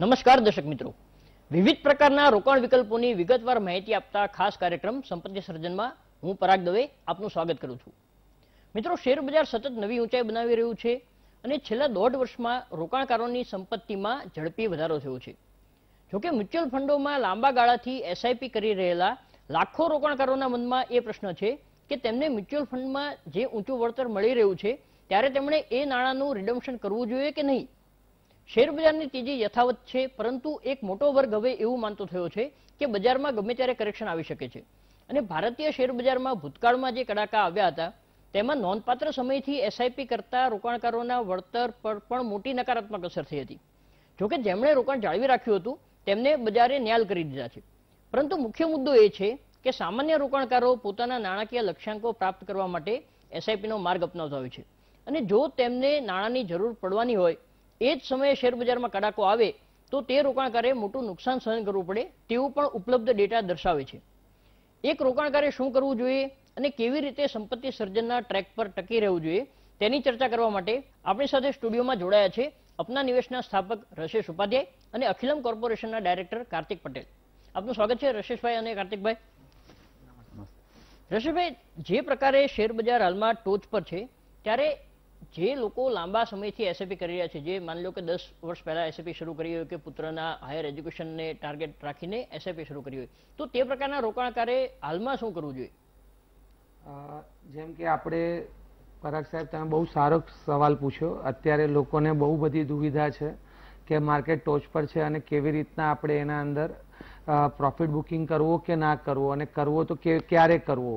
નમસ્કાર દર્શક મિત્રો. વિવિધ પ્રકારના રોકાણ વિકલ્પોની વિગતવાર માહિતી આપતા ખાસ કાર્યક્રમ સંપત્તિ સર્જનમાં હું પરાગ દવે આપનું સ્વાગત કરું છું. મિત્રો, શેર બજાર સતત નવી ઊંચાઈ બનાવી રહ્યું છે અને છેલ્લા દોઢ વર્ષમાં રોકાણકારોની સંપત્તિમાં ઝડપી વધારો થયો છે. જોકે મ્યુચ્યુઅલ ફંડોમાં લાંબા ગાળાથી એસઆઈપી કરી રહેલા લાખો રોકાણકારોના મનમાં એ પ્રશ્ન છે કે તેમને મ્યુચ્યુઅલ ફંડમાં જે ઊંચું વળતર મળી રહ્યું છે, ત્યારે તેમણે એ નાણાંનું રિડમ્શન કરવું જોઈએ કે નહીં? શેર બજારની તેજી યથાવત છે, પરંતુ એક મોટો વર્ગ હવે એવું માનતો થયો છે કે બજારમાં ગમે ત્યારે કરેક્શન આવી શકે છે. અને ભારતીય શેર બજારમાં ભૂતકાળમાં જે કડાકા આવ્યા હતા, તેમાં નોંધપાત્ર સમયથી એસઆઈપી કરતા રોકાણકારોના વળતર પર પણ મોટી નકારાત્મક અસર થઈ હતી. જોકે જેમણે રોકાણ જાળવી રાખ્યું હતું, તેમને બજારે ન્યાલ કરી દીધા છે. પરંતુ મુખ્ય મુદ્દો એ છે કે સામાન્ય રોકાણકારો પોતાના નાણાકીય લક્ષ્યાંકો પ્રાપ્ત કરવા માટે એસઆઈપીનો માર્ગ અપનાવતા હોય છે. અને જો તેમને નાણાંની જરૂર પડવાની હોય એ જ સમયે શેરબજારમાં કડાકો આવે તો તે રોકાણકારે મોટું નુકસાન સહન કરવું પડે તેવું પણ ઉપલબ્ધ ડેટા દર્શાવે છે. એક રોકાણકારે શું કરવું જોઈએ અને કેવી રીતે સંપત્તિ સર્જનના ટ્રેક પર ટકી રહેવું જોઈએ તેની ચર્ચા કરવા માટે આપણી સાથે સ્ટુડિયોમાં જોડાયા છે અપના નિવેશના સ્થાપક રશેશ ઉપાધ્યાય અને અખિલમ કોર્પોરેશનના ડાયરેક્ટર કાર્તિક પટેલ. આપનું સ્વાગત છે રશેશભાઈ અને કાર્તિકભાઈ. રશેશભાઈ જે પ્રકારે શેર બજાર હાલમાં ટોચ પર છે ત્યારે જે લોકો લાંબા સમયથી એસએપી કરી રહ્યા છે, જે માની લો કે દસ વર્ષ પહેલા એસએપી શરૂ કરી હોય કે પુત્રના હાયર એજ્યુકેશનને ટાર્ગેટ રાખીને એસએપી શરૂ કરી હોય, તો તે પ્રકારના રોકાણકારે હાલમાં શું કરવું જોઈએ? જેમ કે આપણે પરાગ સાહેબ તમે બહુ સારો સવાલ પૂછ્યો. અત્યારે લોકોને બહુ બધી દુવિધા છે કે માર્કેટ ટોચ પર છે અને કેવી રીતના આપણે એના અંદર પ્રોફિટ બુકિંગ કરવો કે ના કરવો અને કરવો તો ક્યારે કરવો?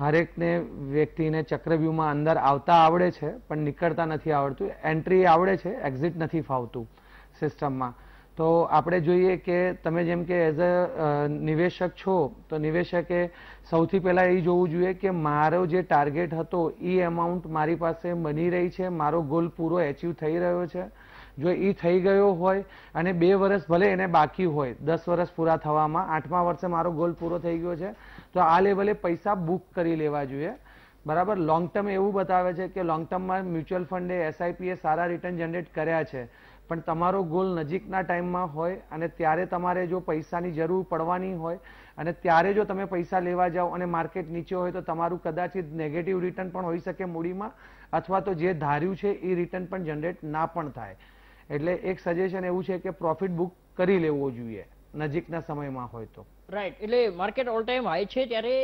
હરેકને વ્યક્તિને ચક્રવ્યૂહમાં અંદર આવતા આવડે છે, પણ નીકળતા નથી આવડતું. એન્ટ્રી આવડે છે એક્ઝિટ નથી ફાવતું સિસ્ટમમાં તો આપણે જોઈએ કે તમે જેમ કે એઝ અ, નિવેશક છો, તો નિવેશકે સૌથી પહેલાં એ જોવું જોઈએ કે મારો જે ટાર્ગેટ હતો, એ એમાઉન્ટ મારી પાસે બની રહી છે, મારો ગોલ પૂરો એચીવ થઈ રહ્યો છે. જો એ થઈ ગયો હોય અને બે વર્ષ ભલે એને બાકી હોય, દસ વર્ષ પૂરા થવામાં, આઠમા વર્ષે મારો ગોલ પૂરો થઈ ગયો છે તો આ લેવલે પૈસા બુક કરી લેવા જોઈએ. બરાબર? લોંગ ટર્મ એવું બતાવે છે કે લોંગ ટર્મમાં મ્યુચ્યુઅલ ફંડે એસઆઈપીએ સારા રિટર્ન જનરેટ કર્યા છે. પણ તમારો ગોલ નજીકના ટાઈમમાં હોય અને ત્યારે તમારે જો પૈસાની જરૂર પડવાની હોય અને ત્યારે જો તમે પૈસા લેવા જાઓ અને માર્કેટ નીચે હોય તો તમારું કદાચિત નેગેટિવ રિટર્ન પણ હોઈ શકે મૂડીમાં અથવા તો જે ધાર્યું છે એ રિટર્ન પણ જનરેટ ના પણ થાય. એટલે એક સજેશન એવું છે કે પ્રોફિટ બુક કરી લેવો જોઈએ. નજીકના સમયમાં હોય તો. રાઈટ એટલે માર્કેટ ઓલ ટાઈમ હાઈ છે ત્યારે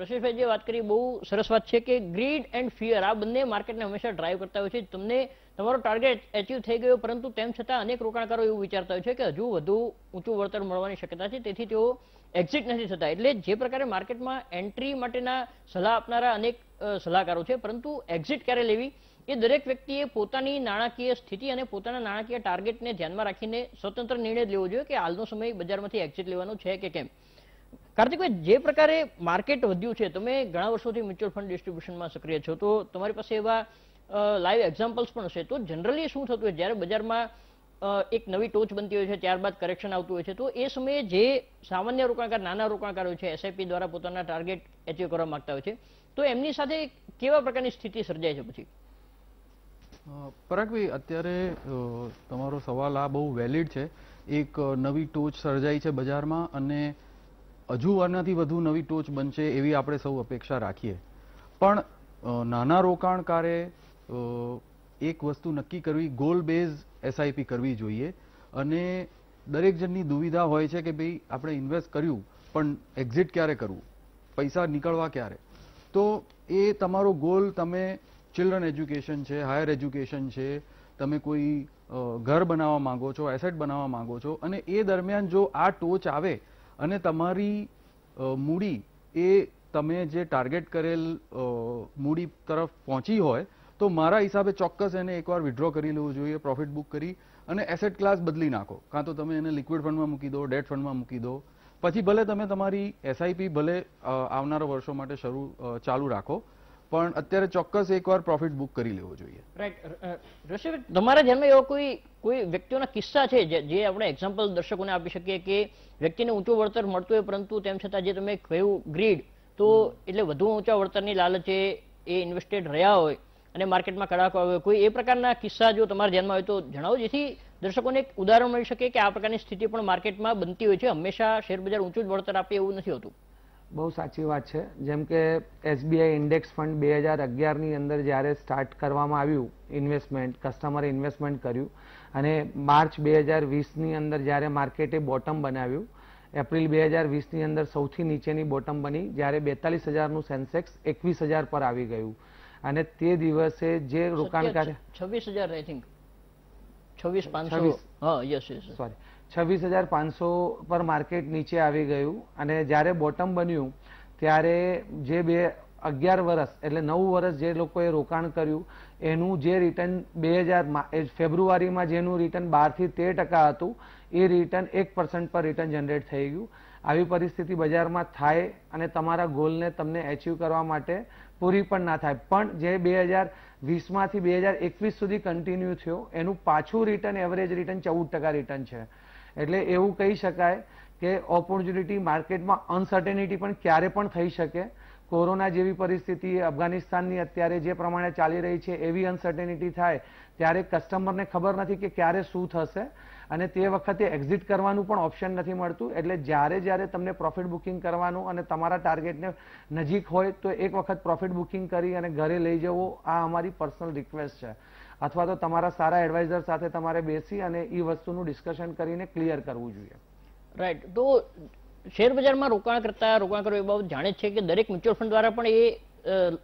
રશેશભાઈ જે વાત કરી, બહુ સરસ વાત છે કે ગ્રીડ એન્ડ ફિયર આ બંને માર્કેટને હંમેશા ડ્રાઈવ કરતા હોય છે. તમને તમારો ટાર્ગેટ એચીવ થઈ ગયો, પરંતુ તેમ છતાં અનેક રોકાણકારો એવું વિચારતા હોય છે કે હજુ વધુ ઊંચું વળતર મળવાની શક્યતા છે, તેથી તેઓ એક્ઝિટ નથી થતા. એટલે જે પ્રકારે માર્કેટમાં એન્ટ્રી માટેના સલાહ આપનારા અનેક સલાહકારો છે, પરંતુ એક્ઝિટ ક્યારે લેવી? એ દરેક વ્યક્તિએ પોતાની નાણાકીય સ્થિતિ અને પોતાના નાણાકીય ટાર્ગેટને ધ્યાનમાં રાખીને સ્વતંત્ર નિર્ણય લેવો જોઈએ કે હાલનો સમય બજારમાંથી એક્ઝિટ લેવાનો છે કે કેમ? કાર્તિકભાઈ જે પ્રકારે માર્કેટ વધ્યું છે, તમે ઘણા વર્ષોથી મ્યુચ્યુઅલ ફંડ ડિસ્ટ્રીબ્યુશનમાં સક્રિય છો, તો તમારી પાસે એવા લાઈવ એક્ઝામ્પલ્સ પણ હશે. તો જનરલી શું થતું હોય? જ્યારે બજારમાં એક નવી ટોચ બનતી હોય છે, ત્યારબાદ કરેક્શન આવતું હોય છે, તો એ સમયે જે સામાન્ય રોકાણકાર, નાના રોકાણકારો છે એસઆઈપી દ્વારા પોતાના ટાર્ગેટ એચીવ કરવા માંગતા હોય છે, તો એમની સાથે કેવા પ્રકારની સ્થિતિ સર્જાય છે પછી? પરાગભાઈ અત્યારે તમારો સવાલ આ બહુ વેલિડ છે. એક નવી ટોચ સર્જાઈ છે બજારમાં અને હજુ આનાથી વધુ નવી ટોચ બનશે એવી આપણે સૌ અપેક્ષા રાખીએ. પણ નાના રોકાણકારે એક વસ્તુ નક્કી કરવી ગોલ બેઝ એસઆઈપી કરવી જોઈએ. અને દરેક જણની દુવિધા હોય છે કે ભાઈ આપણે ઇન્વેસ્ટ કર્યું, પણ એક્ઝિટ ક્યારે કરવું? પૈસા નીકળવા ક્યારે? તો એ તમારો ગોલ તમે ચિલ્ડ્રન એજ્યુકેશન છે હાયર એજ્યુકેશન છે, તમે કોઈ ઘર બનાવવા માંગો છો એસેટ બનાવવા માંગો છો, અને એ દરમિયાન જો આ ટોચ આવે અને તમારી મૂડી એ તમે જે ટાર્ગેટ કરેલ મૂડી તરફ પહોંચી હોય, તો મારા હિસાબે ચોક્કસ એને એકવાર વિડ્રો કરી લેવું જોઈએ પ્રોફિટ બુક કરી અને એસેટ ક્લાસ બદલી નાખો. કાં તો તમે એને લિક્વિડ ફંડમાં મૂકી દો ડેટ ફંડમાં મૂકી દો. પછી ભલે તમે તમારી એસઆઈપી ભલે આવનારા વર્ષો માટે શરૂ ચાલુ રાખો પણ અત્યારે ચોક્કસ એકવાર પ્રોફિટ બુક કરી લેવો જોઈએ. રાઈટ તમારા જેમ એવો કોઈ કોઈ વ્યક્તિઓના કિસ્સા છે જે જે આપણે એક્ઝામ્પલ દર્શકોને આપી શકીએ કે વ્યક્તિને ઊંચું વળતર મળતું હોય પરંતુ તેમ છતાં જે તમે કહ્યું ગ્રીડ તો એટલે વધુ ઊંચા વળતરની લાલચે એ ઇન્વેસ્ટેડ રહ્યા હોય અને માર્કેટમાં કડાકો આવ્યો કોઈ એ પ્રકારના કિસ્સા જો તમારા ધ્યાનમાં હોય તો જણાવો જેથી દર્શકોને એક ઉદાહરણ મળી શકે કે આ પ્રકારની સ્થિતિ પણ માર્કેટમાં બનતી હોય છે. હંમેશા શેર બજાર ઊંચું જ વળતર આપે એવું નથી હોતું. બહુ સાચી વાત છે. જેમ કે એસબીઆઈ ઇન્ડેક્સ ફંડ બે હજાર અગિયારની અંદર જ્યારે સ્ટાર્ટ કરવામાં આવ્યું ઇન્વેસ્ટમેન્ટ કસ્ટમરે ઇન્વેસ્ટમેન્ટ કર્યું અને માર્ચ બે હજાર વીસની અંદર જ્યારે માર્કેટે બોટમ બનાવ્યું એપ્રિલ બે હજાર વીસની અંદર સૌથી નીચેની બોટમ બની જ્યારે બેતાલીસ હજારનું સેન્સેક્સ એકવીસ હજાર પર આવી ગયું. અને તે દિવસે જે રોકાણકાર છવ્વીસ હજાર આઈ થિંક છવ્વીસ પાંચસો. હા યસ યસ સોરી છવ્વીસ હજાર પાંચસો પર માર્કેટ નીચે આવી ગયું અને જ્યારે બોટમ બન્યું, ત્યારે જે બે અગિયાર વર્ષ એટલે નવ વર્ષ જે લોકોએ રોકાણ કર્યું, એનું જે રિટર્ન બે હજાર ફેબ્રુઆરીમાં જેનું રિટર્ન બારથી તેર ટકા હતું, એ રિટર્ન એક પર્સન્ટ પર રિટર્ન જનરેટ થઈ ગયું. આવી પરિસ્થિતિ બજારમાં થાય અને તમારા ગોલને તમને એચીવ કરવા માટે પૂરી પણ ના થાય. પણ જે બે હજાર વીસમાંથી બે હજાર એકવીસ સુધી કન્ટિન્યુ થયો, એનું પાછું રિટર્ન એવરેજ રિટર્ન ચૌદ ટકા રિટર્ન છે. એટલે એવું કહી શકાય કે ઓપોર્ચ્યુનિટી માર્કેટમાં અનસર્ટેનિટી પણ ક્યારે પણ થઈ શકે. કોરોના જેવી પરિસ્થિતિ, અફઘાનિસ્તાનની અત્યારે જે પ્રમાણે ચાલી રહી છે એવી અનસર્ટેનિટી થાય, ત્યારે કસ્ટમરને ખબર નથી કે ક્યારે શું થશે. અને તે વખતે એક્ઝિટ કરવાનું પણ ઓપ્શન નથી મળતું. એટલે જ્યારે જ્યારે તમને પ્રોફિટ બુકિંગ કરવાનું અને તમારા ટાર્ગેટને નજીક હોય, તો એક વખત પ્રોફિટ બુકિંગ કરી અને ઘરે લઈ જવો, આ અમારી પર્સનલ રિક્વેસ્ટ છે. અથવા તો તમારા સારા એડવાઇઝર સાથે તમારે બેસી અને એ વસ્તુનું ડિસ્કશન કરીને ક્લિયર કરવું જોઈએ. રાઈટ તો શેર બજારમાં રોકાણ કરતા રોકાણ કરવું એ બાબત જાણે છે કે દરેક મ્યુચ્યુઅલ ફંડ દ્વારા પણ એ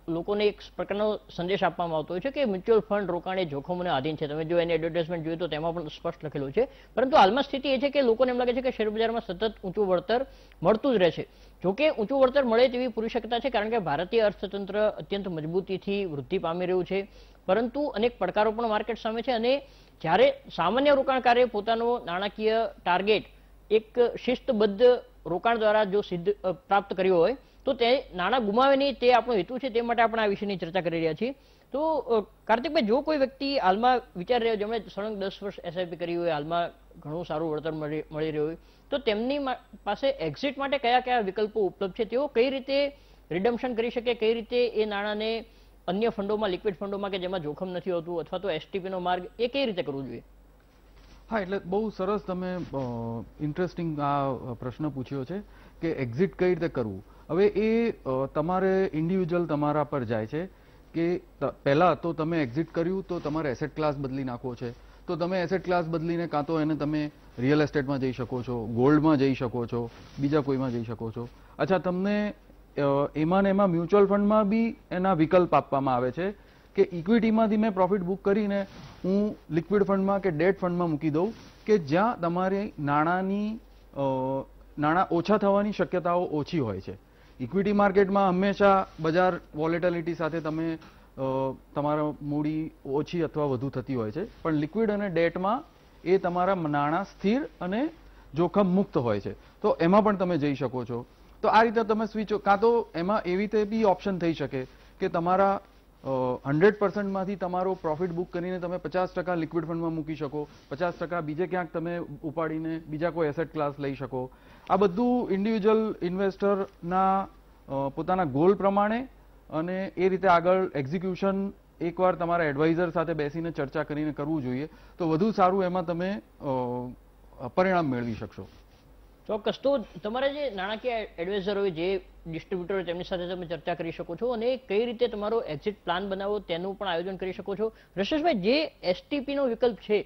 લોકોને એક પ્રકારનો સંદેશ આપવામાં આવતો હોય છે કે મ્યુચ્યુઅલ ફંડ રોકાણ એ જોખમોને આધીન છે. તમે જો એની એડવર્ટાઇઝમેન્ટ જોઈએ તો તેમાં પણ સ્પષ્ટ લખેલું છે. પરંતુ હાલમાં સ્થિતિ એ છે કે લોકોને એમ લાગે છે કે શેર બજારમાં સતત ઊંચું વળતર મળતું જ રહે છે. જોકે ઊંચું વળતર મળે તેવી પૂરી શક્યતા છે કારણ કે ભારતીય અર્થતંત્ર અત્યંત મજબૂતીથી વૃદ્ધિ પામી રહ્યું છે. પરંતુ અનેક પડકારો પણ માર્કેટ સામે છે અને જ્યારે સામાન્ય રોકાણકારે પોતાનો નાણાકીય ટાર્ગેટ એક શિસ્તબદ્ધ રોકાણ દ્વારા જો સિદ્ધ પ્રાપ્ત કર્યો હોય, તો તે નાણાં ગુમાવે નહીં તે આપણો હેતુ છે તે માટે આપણે આ વિષયની ચર્ચા કરી રહ્યા છીએ. તો કાર્તિકભાઈ, જો કોઈ વ્યક્તિ હાલમાં વિચારી રહ્યો જેમણે સળંગ દસ વર્ષ એસઆઈપી કરી હોય, હાલમાં ઘણું સારું વળતર મળી રહ્યું હોય, તો તેમની પાસે એક્ઝિટ માટે કયા કયા વિકલ્પો ઉપલબ્ધ છે? તેઓ કઈ રીતે રિડમ્શન કરી શકે? કઈ રીતે એ નાણાંને અન્ય ફંડોમાં લિક્વિડ ફંડોમાં કે જેમાં જોખમ નથી હોતું અથવા તો એસટીપી નો માર્ગ એ કઈ રીતે કરવું જોઈએ? હા, એટલે બહુ સરસ તમે ઇન્ટરેસ્ટિંગ આ પ્રશ્ન પૂછ્યો છે કે એક્ઝિટ કઈ રીતે કરવું? હવે એ તમારે ઇન્ડિવિજ્યુઅલ તમારા પર જાય છે કે પહેલાં તો તમે એક્ઝિટ કર્યું તો તમારે એસેટ ક્લાસ બદલી નાખવો છે. તો તમે એસેટ ક્લાસ બદલીને કાં તો એને તમે રિયલ એસ્ટેટમાં જઈ શકો છો ગોલ્ડમાં જઈ શકો છો, બીજા કોઈમાં જઈ શકો છો. અચ્છા, તમને એમાં ને એમાં મ્યુચ્યુઅલ ફંડમાં બી એના વિકલ્પ આપવામાં આવે છે કે ઇક્વિટીમાંથી મેં પ્રોફિટ બુક કરીને હું લિક્વિડ ફંડમાં કે ડેટ ફંડમાં મૂકી દઉં કે જ્યાં તમારી નાણાંની નાણાં ઓછા થવાની શક્યતાઓ ઓછી હોય છે. ઇક્વિટી માર્કેટમાં હંમેશા બજાર વોલેટિલિટી સાથે તમે તમારા મૂડી ઓછી અથવા વધુ થતી હોય છે. પણ લિક્વિડ અને ડેટમાં એ તમારા નાણાં સ્થિર અને જોખમ મુક્ત હોય છે. તો એમાં પણ તમે જઈ શકો છો. તો આ રીતે તમે સ્વિચ કાં તો એમાં એવી રીતે બી ઓપ્શન થઈ શકે કે તમારા હંડ્રેડ પર્સન્ટમાંથી તમારો પ્રોફિટ બુક કરીને તમે પચાસ ટકા લિક્વિડ ફંડમાં મૂકી શકો, પચાસ ટકા બીજે ક્યાંક તમે ઉપાડીને બીજા કોઈ એસેટ ક્લાસ લઈ શકો. આ બધું ઇન્ડિવિજ્યુઅલ ઇન્વેસ્ટરના પોતાના ગોલ પ્રમાણે અને એ રીતે આગળ એક્ઝિક્યુશન એકવાર તમારા એડવાઇઝર સાથે બેસીને ચર્ચા કરીને કરવું જોઈએ, તો વધુ સારું એમાં તમે પરિણામ મેળવી શકશો. ચોક્કસ. તો તમારા જે નાણાકીય એડવાઇઝર હોય જે ડિસ્ટ્રીબ્યુટર હોય તેમની સાથે તમે ચર્ચા કરી શકો છો અને કઈ રીતે તમારો એક્ઝિટ પ્લાન બનાવો તેનું પણ આયોજન કરી શકો છો. રશેશભાઈ જે એસટીપી નો વિકલ્પ છે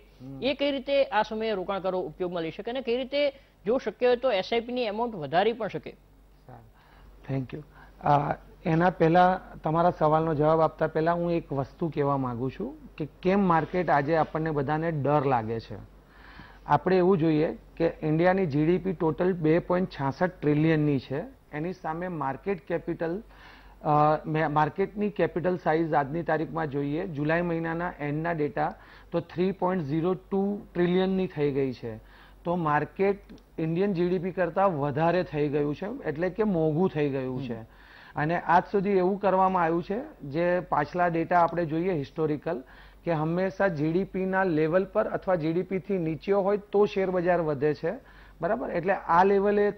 એ કઈ રીતે આ સમયે રોકાણકારો ઉપયોગમાં લઈ શકે અને કઈ રીતે જો શક્ય હોય તો એસઆઈપી ની એમાઉન્ટ વધારી પણ શકે? થેન્ક યુ એના પહેલા તમારા સવાલનો જવાબ આપતા પહેલા હું એક વસ્તુ કહેવા માંગુ છું કે કેમ માર્કેટ આજે આપણને બધાને ડર લાગે છે? આપણે એવું જોઈએ કે ઇન્ડિયાની જીડીપી ટોટલ બે પોઈન્ટ છાસઠ ટ્રિલિયનની છે. એની સામે માર્કેટ કેપિટલ માર્કેટની કેપિટલ સાઇઝ આજની તારીખમાં જોઈએ. જુલાઈ મહિનાના એન્ડના ડેટા તો થ્રી પોઈન્ટ ઝીરો ટુ ટ્રિલિયનની થઈ ગઈ છે. તો માર્કેટ ઇન્ડિયન જીડીપી કરતાં વધારે થઈ ગયું છે એટલે કે મોંઘું થઈ ગયું છે. અને આજ સુધી એવું કરવામાં આવ્યું છે જે પાછલા ડેટા આપણે જોઈએ હિસ્ટોરિકલ કે હંમેશા જીડીપીના લેવલ પર અથવા જીડીપીથી નીચે હોય તો શેર બજાર વધે છે. બરાબર? એટલે આ લેવલે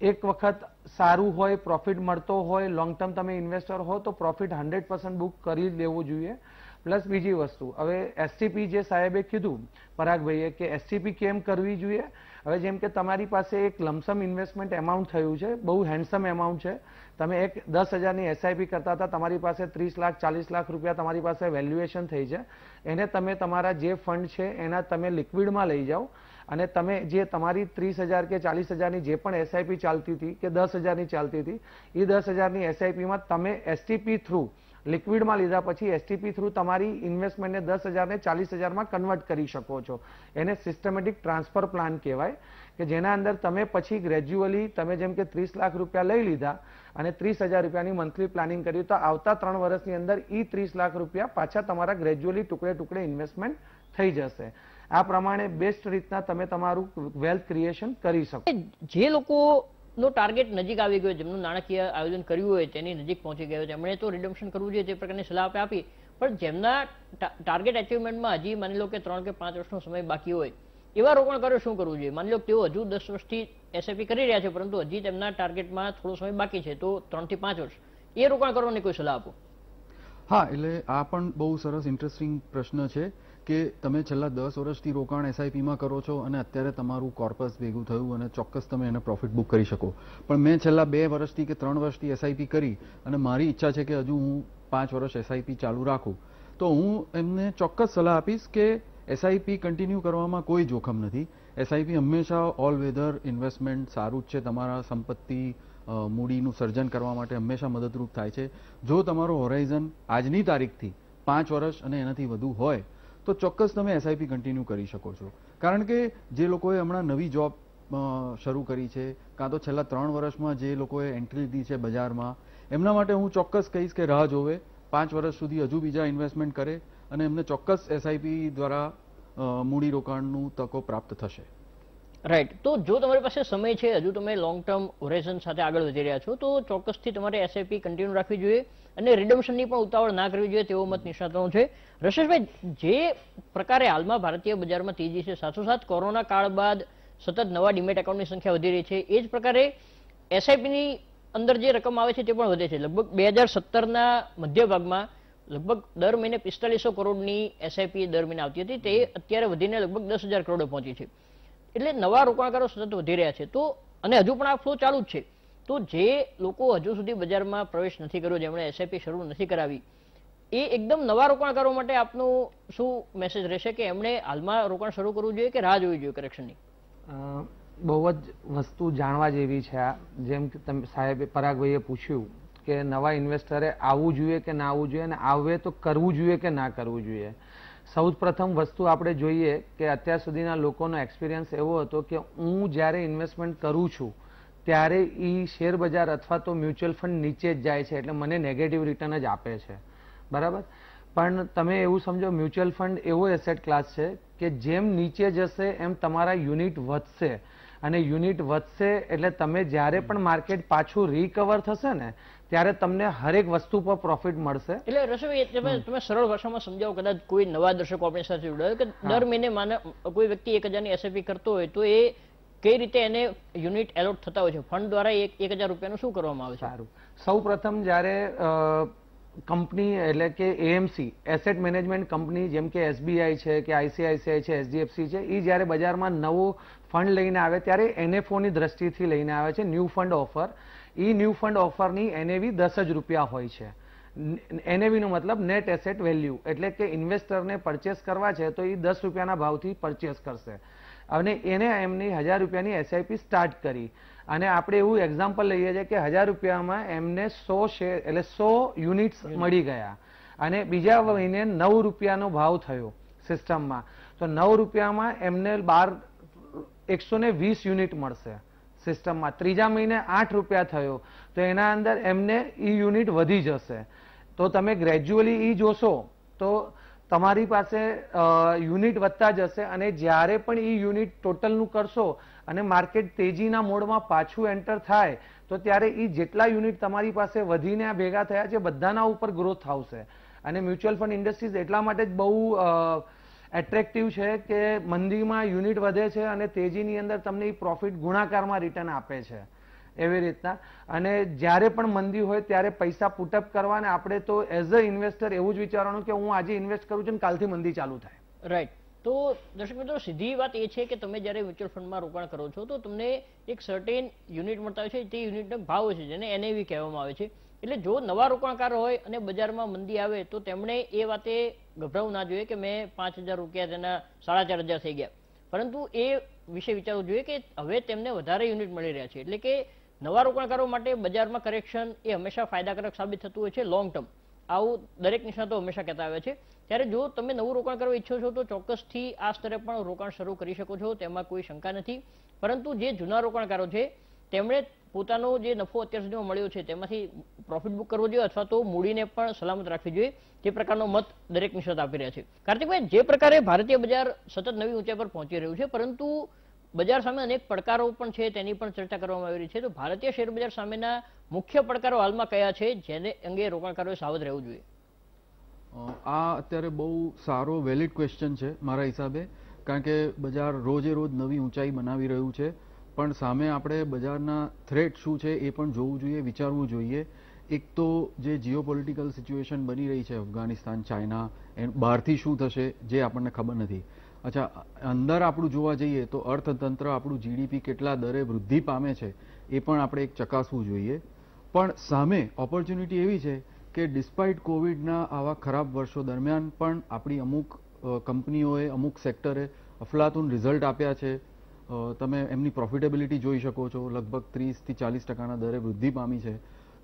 એક વખત સારું હોય પ્રોફિટ મળતો હોય લોંગ ટર્મ તમે ઇન્વેસ્ટર હો તો પ્રોફિટ હંડ્રેડ પર્સન્ટ બુક કરી લેવું જોઈએ. પ્લસ બીજી વસ્તુ, હવે એસટીપી જે સાહેબે કીધું, પરાગભાઈએ, કે એસટીપી કેમ કરવી જોઈએ? હવે જેમ કે તમારી પાસે એક લમસમ ઇન્વેસ્ટમેન્ટ એમાઉન્ટ થયું છે, બહુ હેન્ડસમ એમાઉન્ટ છે. તમે એક દસ હજારની એસઆઈપી કરતા હતા, તમારી પાસે ત્રીસ લાખ, ચાલીસ લાખ રૂપિયા તમારી પાસે વેલ્યુએશન થઈ છે. એને તમે તમારા જે ફંડ છે, એના તમે લિક્વિડમાં લઈ જાઓ અને તમે જે તમારી ત્રીસ હજાર કે ચાલીસ હજારની જે પણ એસઆઈપી ચાલતી હતી કે દસ હજારની ચાલતી હતી એ દસ હજારની એસઆઈપીમાં તમે એસટીપી થ્રુ લિક્વિડમાં લીધા પછી એસટીપી થ્રુ તમારી ઇન્વેસ્ટમેન્ટને દસ હજારને ચાલીસ હજારમાં કન્વર્ટ કરી શકો છો. એને સિસ્ટમેટિક ટ્રાન્સફર પ્લાન કહેવાય કે જેના અંદર તમે પછી ગ્રેજ્યુઅલી તમે જેમ કે ત્રીસ લાખ રૂપિયા લઈ લીધા અને ત્રીસ હજાર રૂપિયાની મંથલી પ્લાનિંગ કર્યું તો આવતા ત્રણ વર્ષની અંદર ઈ ત્રીસ લાખ રૂપિયા પાછા તમારા ગ્રેજ્યુઅલી ટુકડે ટુકડે ઇન્વેસ્ટમેન્ટ થઈ જશે. આ પ્રમાણે બેસ્ટ રીતના તમે તમારું વેલ્થ ક્રિએશન કરી શકો. જે લોકોનો ટાર્ગેટ નજીક આવી ગયો, જેમનું નાણાકીય આયોજન કર્યું હોય, તેની નજીક પહોંચી ગયો છે. એમણે તો રિડમ્પશન કરવું જોઈએ, તે પ્રકારની સલાહ આપે આપી. પણ જેમના ટાર્ગેટ અચીવમેન્ટમાં હજી માની લો કે ત્રણ કે પાંચ વર્ષનો સમય બાકી હોય, એવા રોકાણકારો શું કરવું જોઈએ? માની લો કે તેઓ હજુ દસ વર્ષથી એસઆઈપી કરી રહ્યા છે, પરંતુ હજી તેમના ટાર્ગેટમાં થોડો સમય બાકી છે, તો ત્રણથી પાંચ વર્ષ. એ રોકાણકારોને કોઈ સલાહ આપો. હા, એટલે આ પણ બહુ સરસ ઇન્ટરેસ્ટિંગ પ્રશ્ન છે. કે તમે છેલ્લા દસ વર્ષથી રોકાણ એસઆઈપીમાં કરો છો અને અત્યારે તમારું કોર્પસ ભેગું થયું અને ચોક્કસ તમે એને પ્રોફિટ બુક કરી શકો. પણ મેં છેલ્લા બે વર્ષથી કે ત્રણ વર્ષથી એસઆઈપી કરી અને મારી ઈચ્છા છે કે હજુ હું પાંચ વર્ષ એસઆઈપી ચાલુ રાખું. તો હું એમને ચોક્કસ સલાહ આપીશ કે એસઆઈપી કન્ટિન્યુ કરવામાં કોઈ જોખમ નથી. એસઆઈપી હંમેશા ઓલ વેધર ઇન્વેસ્ટમેન્ટ સારું જ છે. તમારા સંપત્તિ મૂડીનું સર્જન કરવા માટે હંમેશા મદદરૂપ થાય છે. જો તમારો હોરાઇઝન આજની તારીખથી પાંચ વર્ષ અને એનાથી વધુ હોય તો ચોક્કસ તમે એસઆઈપી કન્ટિન્યુ કરી શકો છો. કારણ કે જે લોકોએ હમણાં નવી જોબ શરૂ કરી છે, કાં તો છેલ્લા ત્રણ વર્ષમાં જે લોકોએ એન્ટ્રી લીધી છે બજારમાં, એમના માટે હું ચોક્કસ કહીશ કે રાહ જોવે. પાંચ વર્ષ સુધી હજુ બીજા ઇન્વેસ્ટમેન્ટ કરે અને એમને ચોક્કસ એસઆઈપી દ્વારા મૂડીરોકાણનું તકો પ્રાપ્ત થશે. રાઈટ તો જો તમારી પાસે સમય છે, હજુ તમે લોંગ ટર્મ હોરાઇઝન સાથે આગળ વધી રહ્યા છો, તો ચોક્કસથી તમારે એસઆઈપી કન્ટિન્યુ રાખવી જોઈએ. અને રિડમ્શનની પણ ઉતાવળ ના કરવી જોઈએ તેવો મત નિષ્ણાતોનો છે. રશેશભાઈ, જે પ્રકારે હાલમાં ભારતીય બજારમાં તેજી છે, સાથોસાથ કોરોના કાળ બાદ સતત નવા ડિમેટ એકાઉન્ટની સંખ્યા વધી રહી છે. એ જ પ્રકારે એસઆઈપીની અંદર જે રકમ આવે છે તે પણ વધે છે. લગભગ બે હજાર સત્તરના મધ્ય ભાગમાં લગભગ દર મહિને પિસ્તાલીસો કરોડની એસઆઈપી દર મહિને આવતી હતી. તે અત્યારે વધીને લગભગ દસ હજાર કરોડે પહોંચી છે. એટલે નવા રોકાણકારો સતત વધી રહ્યા છે. તો અને હજુ પણ આ ફ્લો ચાલુ જ છે. તો જે લોકો હજુ સુધી બજારમાં પ્રવેશ નથી કર્યો, જેમણે એસઆઈપી શરૂ નથી કરાવી, એ એકદમ નવા રોકાણકારો માટે આપનું શું મેસેજ રહેશે કે એમણે હાલમાં રોકાણ શરૂ કરવું જોઈએ કે રાહ જોવી જોઈએ કરેક્શનની બહુ જ વસ્તુ જાણવા જેવી છે આ. જેમ કે તમે સાહેબે પરાગભાઈએ પૂછ્યું કે નવા ઇન્વેસ્ટરે આવવું જોઈએ કે ના આવવું જોઈએ, અને આવે તો કરવું જોઈએ કે ના કરવું જોઈએ. સૌ પ્રથમ વસ્તુ આપણે જોઈએ કે અત્યાર સુધીના લોકોનો એક્સપિરિયન્સ એવો હતો કે હું જ્યારે ઇન્વેસ્ટમેન્ટ કરું છું ત્યારે એ શેર બજાર અથવા તો મ્યુચ્યુઅલ ફંડ નીચે જ જાય છે એટલે મને નેગેટિવ રિટર્ન જ આપે છે. બરાબર? પણ તમે એવું સમજો મ્યુચ્યુઅલ ફંડ એવો એસેટ ક્લાસ છે કે જેમ નીચે જશે એમ તમારા યુનિટ વધશે. અને યુનિટ વધશે એટલે તમે જ્યારે પણ માર્કેટ પાછું રિકવર થશે ને ત્યારે તમને હરેક વસ્તુ પર પ્રોફિટ મળશે. એટલે રસોઈ તમે તમે સરળ ભાષામાં સમજાવો કદાચ કોઈ નવા દર્શકો આપણી સાથે જોડાયો કે દર મહિને માને કોઈ વ્યક્તિ એક હજારની એસએપી કરતો હોય તો એ કઈ રીતે એને યુનિટ એલોટ થતા હોય છે? ફંડ દ્વારા એક હજાર રૂપિયાનું શું કરવામાં આવે છે? સારું. સૌ પ્રથમ જ્યારે કંપની એટલે કે એએમસી, એસેટ મેનેજમેન્ટ કંપની જેમ કે એસબીઆઈ છે કે આઈસીઆઈસીઆઈ છે, એચડીએફસી છે એ જ્યારે બજારમાં નવો ફંડ લઈને આવે ત્યારે એનએફઓની દ્રષ્ટિથી લઈને આવે છે ન્યૂ ફંડ ઓફર. એ ન્યૂ ફંડ ઓફરની એનએવી દસ જ રૂપિયા હોય છે. એનએવીનો મતલબ નેટ એસેટ વેલ્યુ. એટલે કે ઇન્વેસ્ટરને પરચેસ કરવા છે તો એ દસ રૂપિયાના ભાવથી પરચેસ કરશે. અને એને એમની હજાર રૂપિયાની એસઆઈપી સ્ટાર્ટ કરી. અને આપણે એવું એક્ઝામ્પલ લઈએ છીએ કે હજાર રૂપિયામાં એમને સો શેર એટલે સો યુનિટ્સ મળી ગયા. અને બીજા મહિને નવ રૂપિયાનો ભાવ થયો સિસ્ટમમાં તો નવ રૂપિયામાં એમને બાર એકસો ને વીસ યુનિટ મળશે સિસ્ટમમાં ત્રીજા મહિને આઠ રૂપિયા થયો. તો એના અંદર એમને ઈ યુનિટ વધી જશે. તો તમે ગ્રેજ્યુઅલી ઈ જોશો તો તમારી પાસે યુનિટ વધતા જશે અને જ્યારે પણ એ યુનિટ ટોટલનું કરશો અને માર્કેટ તેજીના મોડમાં પાછું એન્ટર થાય, તો ત્યારે એ જેટલા યુનિટ તમારી પાસે વધીને આ ભેગા થયા છે, બધાના ઉપર ગ્રોથ આવશે. અને મ્યુચ્યુઅલ ફંડ ઇન્ડસ્ટ્રીઝ એટલા માટે જ બહુ એટ્રેક્ટિવ છે કે મંદીમાં યુનિટ વધે છે અને તેજીની અંદર તમને એ પ્રોફિટ ગુણાકારમાં રિટર્ન આપે છે. એવી રીતના. અને જ્યારે પણ મંદી હોય ત્યારે પૈસા પુટઅપ કરવા અને આપણે તો એઝ અ ઇન્વેસ્ટર એવું જ વિચારવાનું કે હું આજે ઇન્વેસ્ટ કરું છું ને કાલથી મંદી ચાલુ થાય. રાઈટ તો દર્શક મિત્રો, સીધી વાત એ છે કે તમે જ્યારે મ્યુચ્યુઅલ ફંડમાં રોકાણ કરો છો તો તમને એક સર્ટેન યુનિટ મળતા હોય છે. તે યુનિટનો ભાવ છે જેને એનએવી કહેવામાં આવે છે. એટલે જો નવા રોકાણકાર હોય અને બજારમાં મંદી આવે તો તેમણે એ વાતે ગભરાવું ના જોઈએ કે મેં પાંચ હજાર રૂપિયા તેના સાડા ચાર હજાર થઈ ગયા. પરંતુ એ વિશે વિચારવું જોઈએ કે હવે તેમને વધારે યુનિટ મળી રહ્યા છે. એટલે કે નવા રોકાણકારો માટે બજારમાં કરેક્શન એ હંમેશા ફાયદાકારક સાબિત થતું હોય છે લોંગ ટર્મ આવું દરેક નિષ્ણાતો હંમેશા કહેતા આવે છે. ત્યારે જો તમે નવું રોકાણ કરવા ઈચ્છો છો, તો ચોક્કસથી આ સ્તરે પણ રોકાણ શરૂ કરી શકો છો, તેમાં કોઈ શંકા નથી. પરંતુ જે જૂના રોકાણકારો છે, તેમણે પોતાનો જે નફો અત્યાર સુધીમાં મળ્યો છે, તેમાંથી પ્રોફિટ બુક કરવો જોઈએ અથવા તો મૂડીને પણ સલામત રાખવી જોઈએ. તે પ્રકારનો મત દરેક નિષ્ણાત આપી રહ્યા છે. કાર્તિકભાઈ, જે પ્રકારે ભારતીય બજાર સતત નવી ઊંચાઈ પર પહોંચી રહ્યું છે, પરંતુ બજાર સામે અનેક પડકારો પણ છે, તેની પણ ચર્ચા કરવામાં આવી રહી છે. તો ભારતીય શેર બજાર સામેના મુખ્ય પડકારો હાલમાં કયા છે, જેને અંગે રોકાણકારોએ સાવધ રહેવું જોઈએ? આ અત્યારે બહુ સારો વેલિડ ક્વેશ્ચન છે મારા હિસાબે. કારણ કે બજાર રોજે રોજ નવી ઊંચાઈ બનાવી રહ્યું છે. પણ સામે આપણે બજારના થ્રેટ શું છે એ પણ જોવું જોઈએ, વિચારવું જોઈએ. એક તો જે જીઓપોલિટિકલ સિચ્યુએશન બની રહી છે, અફઘાનિસ્તાન, ચાઇના એ બહારથી શું થશે, જે આપણને ખબર નથી. અચ્છા, અંદર આપણું જોવા જઈએ તો અર્થતંત્ર આપણું જીડીપી કેટલા દરે વૃદ્ધિ પામે છે એ પણ આપણે એક ચકાસવું જોઈએ. પણ સામે ઓપોર્ચ્યુનિટી એવી છે કે ડિસ્પાઇટ કોવિડના આવા ખરાબ વર્ષો દરમિયાન પણ આપણી અમુક કંપનીઓએ, અમુક સેક્ટરે અફલાતુન રિઝલ્ટ આપ્યા છે. તમે એમની પ્રોફિટેબિલિટી જોઈ શકો છો. લગભગ ત્રીસથી ચાલીસ ટકાના દરે વૃદ્ધિ પામી છે.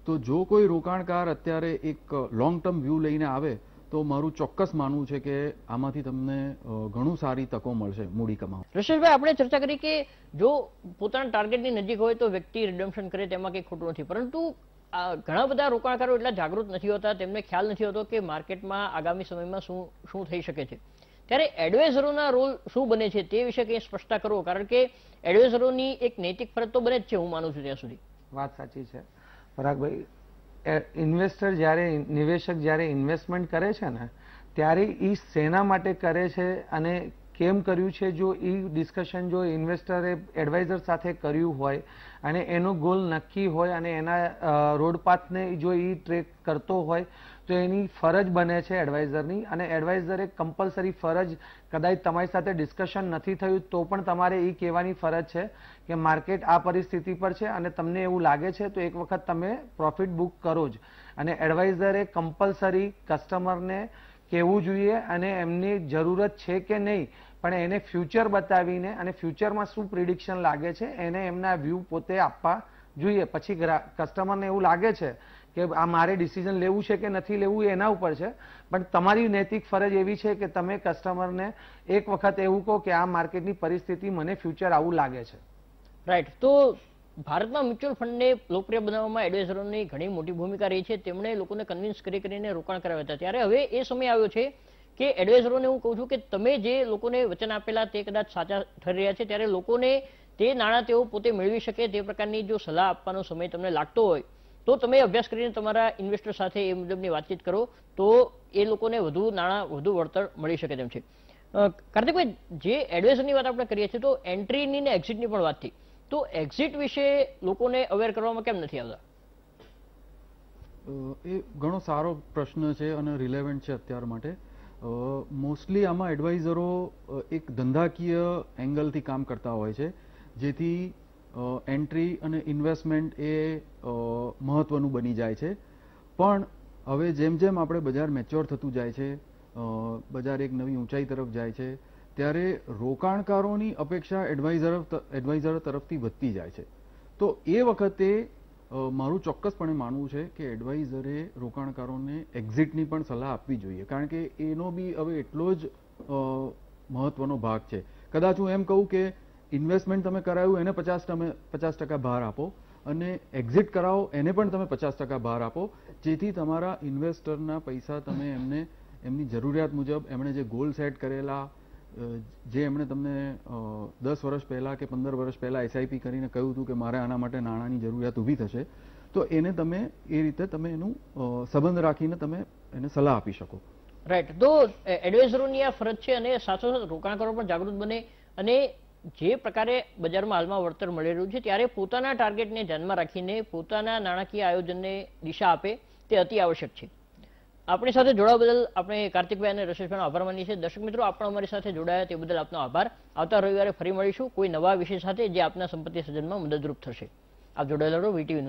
તો જો કોઈ રોકાણકાર અત્યારે એક લોંગ ટર્મ વ્યૂ લઈને આવે તો મારું ચોક્કસ માનવું છે કે આમાંથી તમને ઘણું સારી તકો મળશે મૂડી કમાવા. રશેશભાઈ આપણે ચર્ચા કરી કે જો પોતાના ટાર્ગેટની નજીક હોય તો વ્યક્તિ રિડમ્પશન કરે તેમાં કંઈ ખોટું નથી. પરંતુ આ ઘણા બધા રોકાણકારો એટલા જાગૃત નથી હોતા તેમને ખ્યાલ નથી હોતો કે માર્કેટમાં આગામી સમયમાં શું શું થઈ શકે છે. ત્યારે એડવાઇઝરોના રોલ શું બને છે તે વિશે કંઈ સ્પષ્ટતા કરો કારણ કે એડવાઇઝરોની એક નૈતિક ફરજ તો બને જ છે હું માનું છું ત્યાં સુધી. વાત સાચી છે. પરાગભાઈ ઇન્વેસ્ટર જ્યારે નિવેશક જ્યારે ઇન્વેસ્ટમેન્ટ કરે છે ને, ત્યારે એ શેના માટે કરે છે અને કેમ કર્યું છે? જો એ ડિસ્કશન જો ઇન્વેસ્ટરે એડવાઇઝર સાથે કર્યું હોય અને એનો ગોલ નક્કી હોય અને એના રોડપાથને જો એ ટ્રેક કરતો હોય તો એની ફરજ બને છે એડવાઇઝરની અને એડવાઇઝરે કમ્પલસરી ફરજ કદાચ તમારી સાથે ડિસ્કશન નથી થયું તો પણ તમારે એ કહેવાની ફરજ છે કે માર્કેટ આ પરિસ્થિતિ પર છે અને તમને એવું લાગે છે તો એક વખત તમે પ્રોફિટ બુક કરો જ. અને એડવાઇઝરે કમ્પલસરી કસ્ટમરને કહેવું જોઈએ અને એમની જરૂરત છે કે નહીં, પણ એને ફ્યુચર બતાવીને અને ફ્યુચરમાં શું પ્રિડિક્શન લાગે છે એને એમના વ્યૂ પોતે આપવા જોઈએ. પછી કસ્ટમરને એવું લાગે છે કે આ મારે ડિસિઝન લેવું છે કે નથી લેવું એના ઉપર છે. પણ તમારી નૈતિક ફરજ એવી છે કે તમે કસ્ટમરને એક વખત એવું કહો કે આ માર્કેટની પરિસ્થિતિ મને ફ્યુચર આવું લાગે છે. રાઈટ તો ભારતમાં મ્યુચ્યુઅલ ફંડને લોકપ્રિય બનાવવામાં એડવાઇઝરોની ઘણી મોટી ભૂમિકા રહી છે. તેમણે લોકોને કન્વિન્સ કરી કરીને રોકાણ કરાવ્યા હતા. ત્યારે હવે એ સમય આવ્યો છે કે એડવાઇઝરોને હું કહું છું કે તમે જે લોકોને વચન આપેલા તે કદાચ સાચા ઠરી રહ્યા છે. ત્યારે લોકોને તે નાણાં તેઓ પોતે મેળવી શકે તે પ્રકારની જો સલાહ આપવાનો સમય તમને લાગતો હોય તો તમે અભ્યાસ કરીને તમારા ઇન્વેસ્ટર સાથે એ મુજબની વાતચીત કરો, તો એ લોકોને વધુ નાણાં, વધુ વળતર મળી શકે તેમ છે. કાર્તિકભાઈ, જે એડવાઇઝરની વાત આપણે કરીએ છીએ, તો એન્ટ્રીની ને એક્ઝિટની પણ વાત થઈ. તો એક્ઝિટ વિશે લોકોને અવેર કરવામાં કેમ નથી આવતા? એ ઘણો સારો પ્રશ્ન છે અને રિલેવન્ટ છે અત્યાર માટે. મોસ્ટલી આમાં એડવાઇઝરો એક ધંધાકીય એંગલથી કામ કરતા હોય છે, જેથી એન્ટ્રી અને ઇન્વેસ્ટમેન્ટ એ મહત્વનું બની જાય છે. પણ હવે જેમ જેમ આપણે બજાર મેચ્યોર થતું જાય છે બજાર એક નવી ઊંચાઈ તરફ જાય છે, ત્યારે રોકાણકારોની અપેક્ષા એડવાઇઝર એડવાઇઝર તરફથી વધતી જાય છે. તો એ વખતે મારું ચોક્કસપણે માનવું છે કે એડવાઇઝરે રોકાણકારોને એક્ઝિટની પણ સલાહ આપવી જોઈએ. કારણ કે એનો બી હવે એટલો જ મહત્વનો ભાગ છે. કદાચ હું એમ કહું કે ઇન્વેસ્ટમેન્ટ તમે કરાયું, એને પચાસ તમે પચાસ ટકા ભાર આપો અને એક્ઝિટ કરાવો, એને પણ તમે પચાસ ટકા ભાર આપો. જેથી તમારા ઇન્વેસ્ટરના પૈસા તમે એમને, એમની જરૂરિયાત મુજબ એમણે જે ગોલ સેટ કરેલા જે એમણે તમને દસ વર્ષ પહેલાં કે પંદર વર્ષ પહેલાં એસઆઈપી કરીને કહ્યું હતું કે મારે આના માટે નાણાંની જરૂરિયાત ઊભી થશે, તો એને તમે એ રીતે તમે એનું સંબંધ રાખીને તમે એને સલાહ આપી શકો. રાઈટ તો એડવાઇઝરોની આ ફરજ છે અને સાથોસાથ રોકાણકારો પણ જાગૃત બને અને જે પ્રકારે બજારમાં હાલમાં વળતર મળી રહ્યું છે, ત્યારે પોતાના ટાર્ગેટને ધ્યાનમાં રાખીને પોતાના નાણાકીય આયોજનને દિશા આપે તે અતિ આવશ્યક છે. આપણી સાથે જોડાવા બદલ આપણે કાર્તિકભાઈ અને રશેશભાઈનો આભાર માનીએ છીએ. દર્શક મિત્રો આપણે અમારી સાથે જોડાયા તે બદલ આપનો આભાર. આવતા રવિવારે ફરી મળીશું. કોઈ નવા વિષય સાથે જે આપના સંપત્તિ સર્જનમાં મદદરૂપ થશે. આપ જોડાયેલા રહો વીટીવી